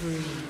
Three.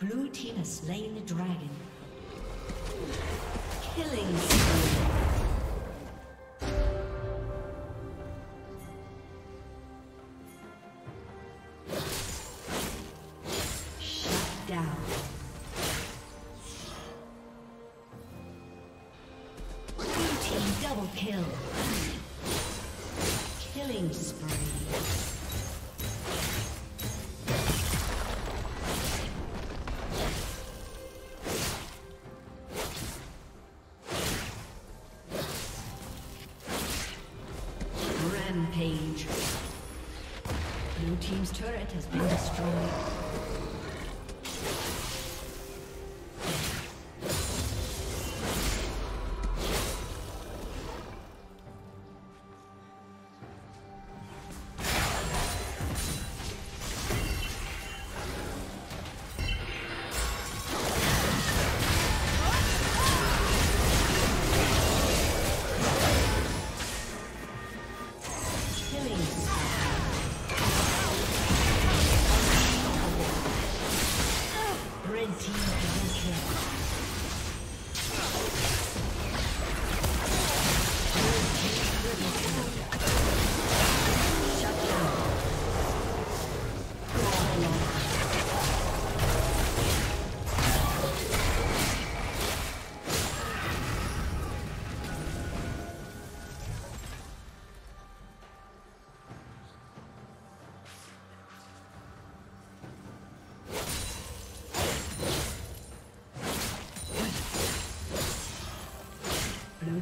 Blue team has slain the dragon. Killing spree. Shut down. Blue team double kill. Killing spree.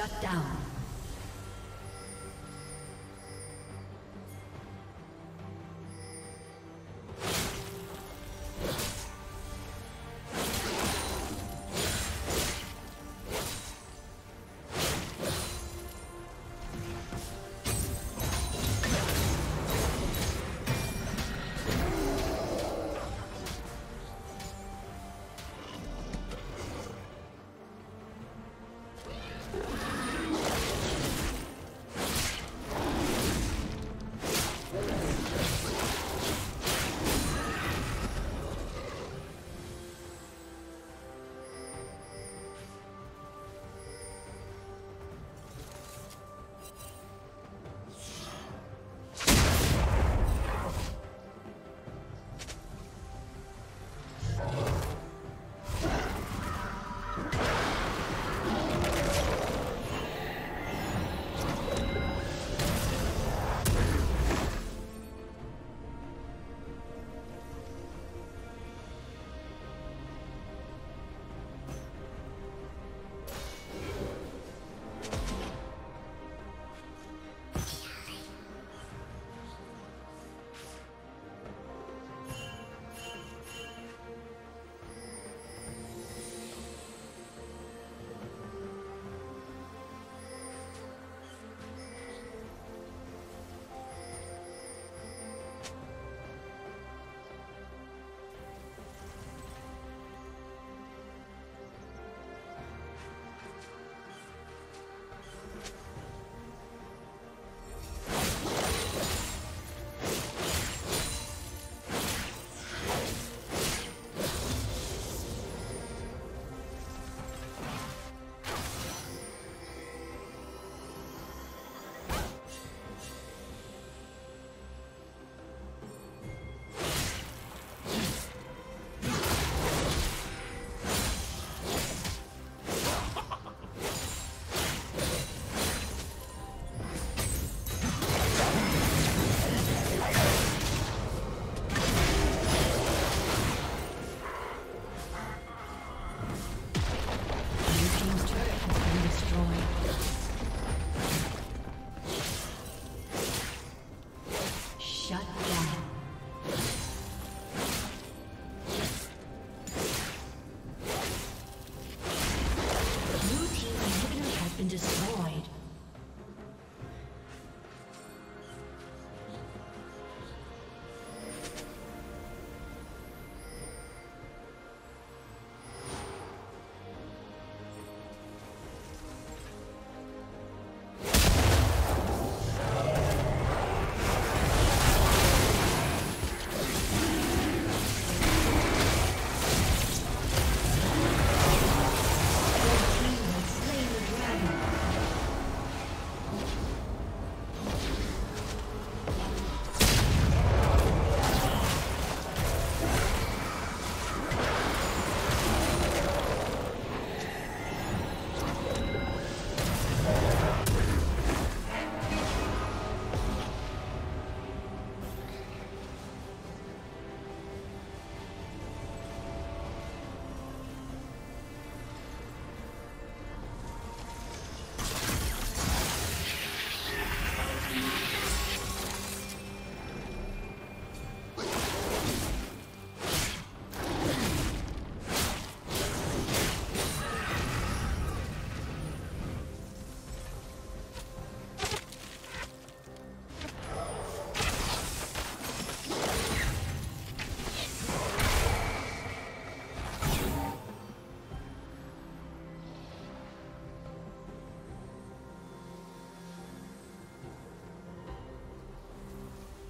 Shut down.